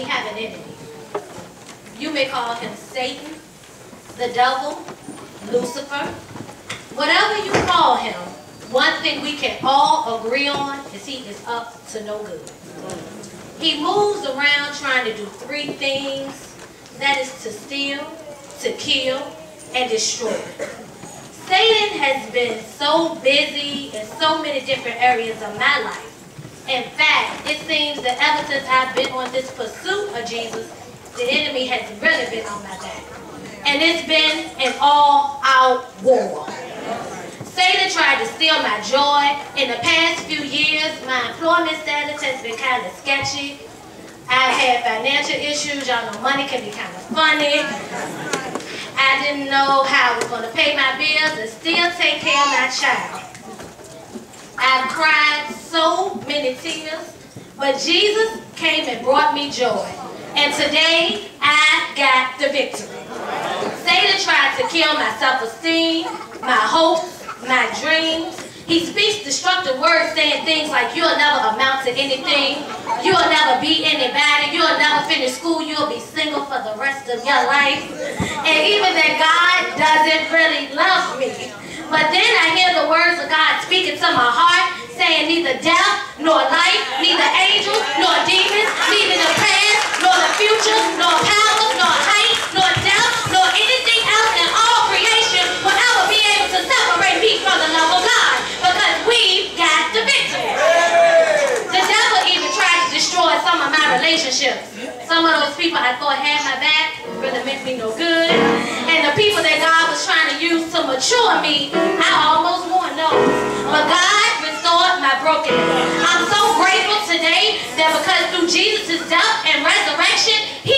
we have an enemy. You may call him Satan, the devil, Lucifer, whatever you call him, one thing we can all agree on is he is up to no good. He moves around trying to do three things. That is to steal, to kill, and destroy. Satan has been so busy in so many different areas of my life. In fact, it seems that ever since I've been on this pursuit of Jesus, the enemy has really been on my back. And it's been an all-out war. Satan tried to steal my joy. In the past few years, my employment status has been kind of sketchy. I've had financial issues. Y'all know money can be kind of funny. I didn't know how I was going to pay my bills and still take care of my child. I've cried so many tears, but Jesus came and brought me joy. And today, I got the victory. Satan tried to kill my self-esteem, my hopes, my dreams. He speaks destructive words saying things like, you'll never amount to anything. You'll never be anybody. You'll never finish school. You'll be single for the rest of your life. And even that God doesn't really love me. But then I hear the words of God speaking to my heart, saying neither death, nor life, neither angels, nor demons, neither the past, nor the future, nor powers, nor height, nor depth, nor anything else in all creation will ever be able to separate me from the love of God. Because we've got the victory. The devil even tried to destroy some of my relationships. Some of those people I thought had my back really meant me no good. Mature me, I almost want those. But God restored my brokenness. I'm so grateful today that because through Jesus' death and resurrection, He